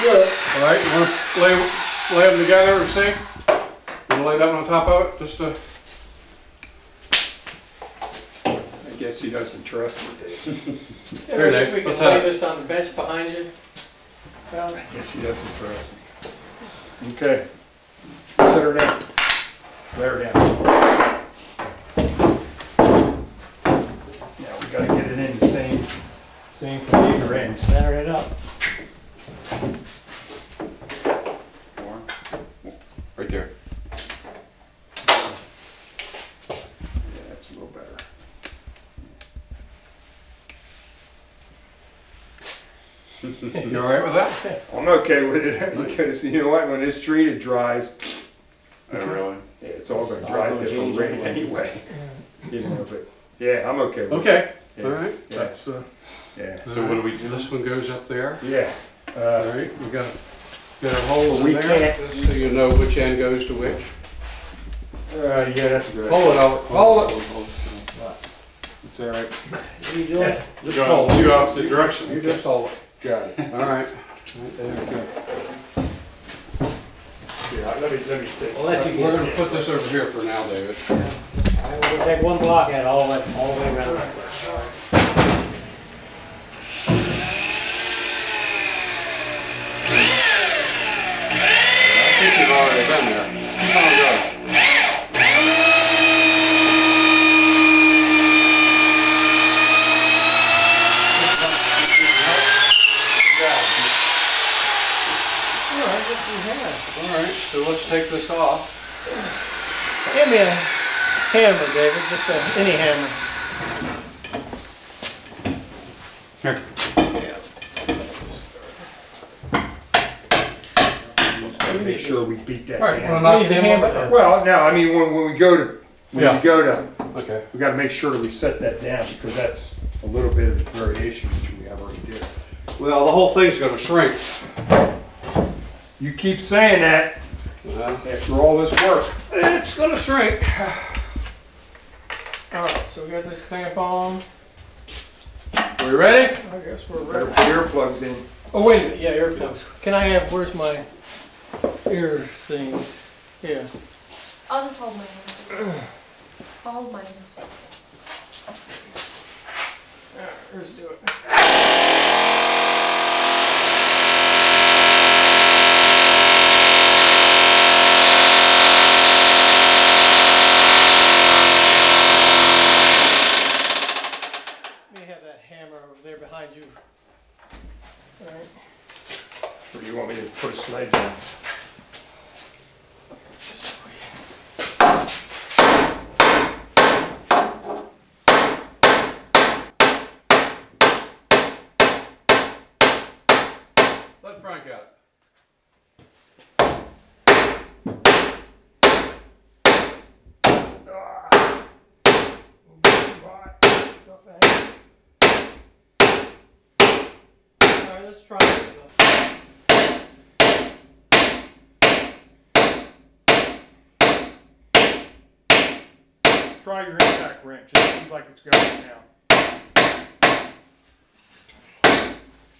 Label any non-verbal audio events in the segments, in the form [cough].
good. All right, you wanna lay, lay them together and see? You wanna lay that one on top of it, just to, I guess he doesn't trust me, Dave. [laughs] Yeah, Here, I guess Dave, we can let's lay have this on the bench behind you. Well, I guess he doesn't trust me. Okay. Set her down. Lay her down. Now, we gotta get it in the same, same from either end. Center it up. right there. Yeah, that's a little better. You all right with that? I'm okay with it, [laughs] because you know what, when this tree it dries, Oh, really? yeah, it's all gonna dry at different rate anyway. You know, but, yeah, I'm okay with it. Okay, Yeah, all right, yeah. that's, uh, Yeah, so what do we, do? this one goes up there? yeah. All Uh, right, we got, got our holes in We there, can't- just so you know which end goes to which. uh, yeah, that's a good. Hold it, Elbert, hold it. It's all right. What are you doing? Just hold it. two opposite You directions. just hold Got it. it, all right. Right there, good. Yeah, let me, let me take. I'll let you We're get gonna it. put this over here for now, David. We'll take one block at all the way, all the way around. I think you've already done that. Oh, good. All right, what do you have? All right, so let's take this off. Give me a hammer, David, just a, any hammer. Here. Just gotta make sure we beat that. All right, down. wanna knock Need a hammer. Well, no, I mean, when, when we go to, when Yeah. we go to, Okay. we gotta make sure that we set that down, because that's a little bit of the variation which we have already did. Well, the whole thing's gonna shrink. You keep saying that Uh, after all this work. It's gonna shrink. All right, so we got this clamp on. Are We ready? I guess we're Better ready. put earplugs in. Oh, wait a minute, yeah, earplugs. Can I have, where's my ear things? Yeah. I'll just hold my hands. I'll [clears throat] hold my hands. All right, let's do it. Let me have that hammer over there behind you. All right. Or you want me to put a sledge on? Let Frank out. Ah. Too hot. All right, let's try it. Try your impact wrench. It seems like it's going now.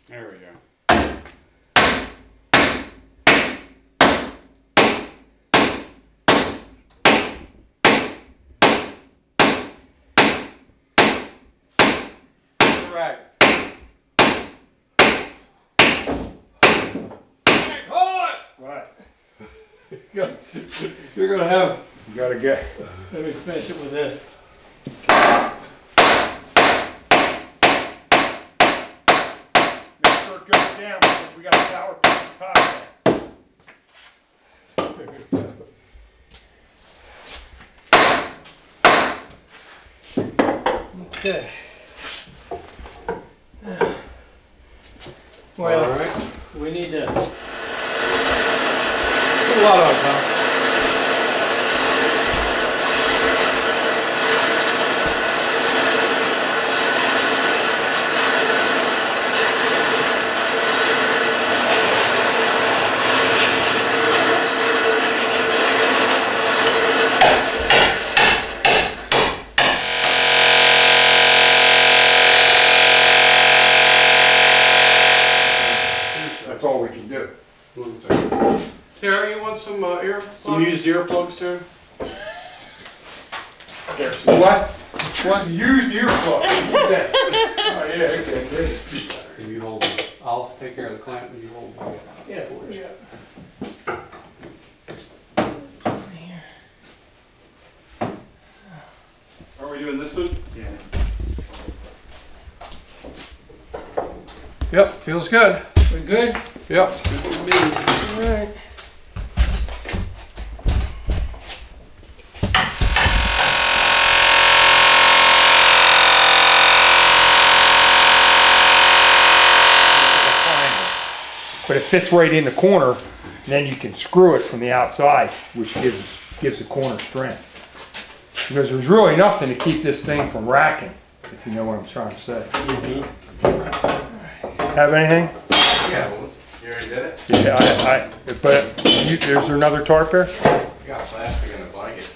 There we go. Right. What? You're gonna have You gotta get. Let me finish it with this. Make sure it goes down because we got a tower from the top. Okay. Well, right. we need to, Put a lot on top. That's all we can do. Uh, earplugs too? What? What? Used earplug. [laughs] Oh, yeah, okay, great. Can you hold it? I'll take care of the clamp and you hold it. Yeah, yeah. Are we doing this one? Yeah. Yep, feels good. We good? Yep. it's good with me. All right. But it fits right in the corner, and then you can screw it from the outside, which gives, gives the corner strength. Because there's really nothing to keep this thing from racking, if you know what I'm trying to say. Mm-hmm. Have anything? Yeah, well, you already did it? Yeah, I, I, but you, there's another tarp there? You got plastic in a blanket.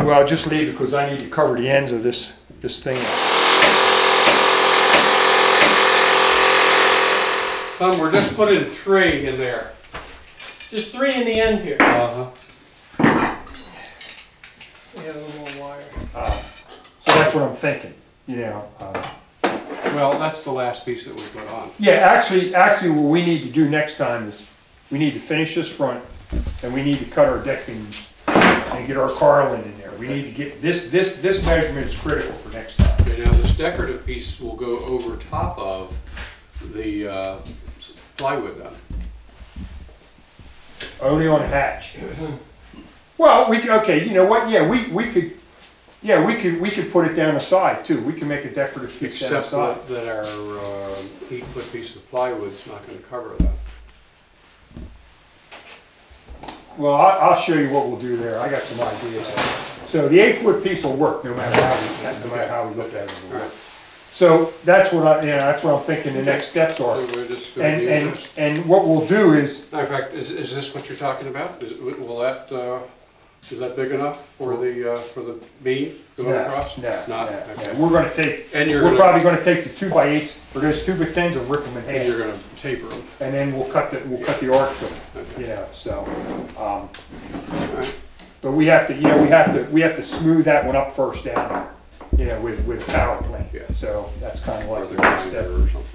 Well, I'll just leave it, because I need to cover the ends of this, this thing. Tom, we're just putting three in there. Just three in the end here. Uh-huh. We have a little more wire. Uh, So that's what I'm thinking, you know. uh, Well, that's the last piece that we put on. Yeah, actually, actually, what we need to do next time is, we need to finish this front, and we need to cut our decking and get our carlin in there. We need to get, this, this, this measurement is critical for next time. Okay, now this decorative piece will go over top of the uh, plywood then. Only on a hatch. Well, we, could- okay, you know what, yeah, we, we could, yeah, we could, we could put it down the side too. We can make a decorative piece down the side. that, that our uh, eight foot piece of plywood's not gonna cover that. Well, I, I'll show you what we'll do there. I got some ideas. So the eight foot piece will work no matter how we, no matter how we look at it. It'll work. Alright. So that's what I, yeah, that's what I'm thinking the next steps So are. we're just gonna And, use and, this. and what we'll do is, Matter of fact, is, is this what you're talking about? Is, will that, uh, is that big enough for the, uh, for the beam no, going no, across? no, Not, no. okay. We're gonna take, And you're we're gonna, probably gonna take the two by eights, or those two by tens and rip them in and half. you're gonna taper them. And then we'll cut the, we'll cut the arc to them, you know, so, um, Alright. but we have to, you know, we have to, we have to smooth that one up first down, know, with, with power plane. Yeah. So that's kinda Or like the next step. or something.